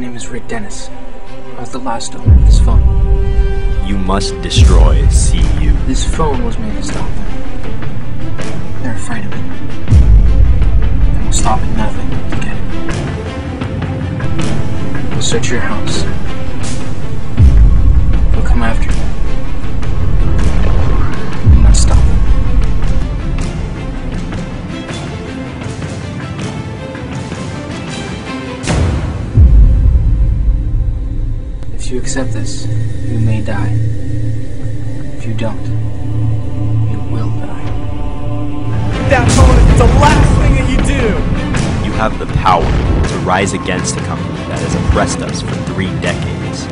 Rick Dennis. I was the last owner of this phone. You must destroy CU. This phone was made to stop them. They're afraid of it. And will stop at nothing to get it. They'll search your house. They'll come after accept this, you may die. If you don't, you will die. That moment is the last thing that you do! You have the power to rise against a company that has oppressed us for three decades.